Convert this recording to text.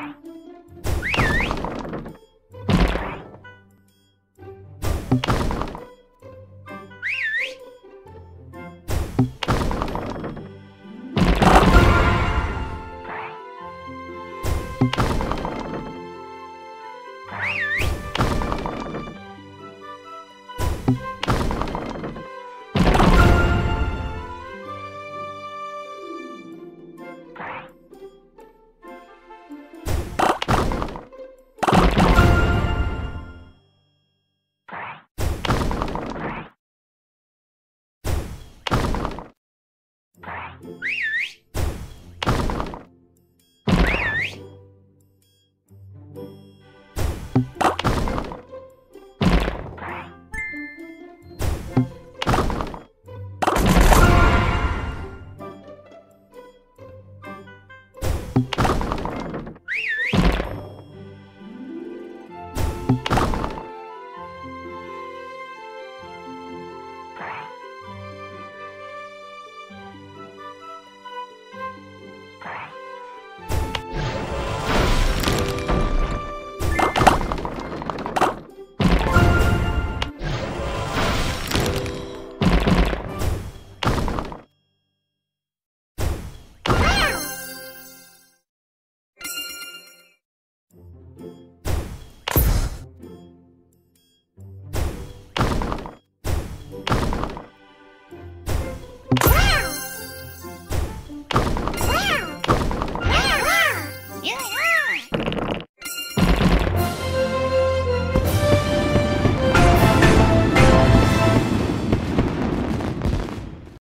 Bye. You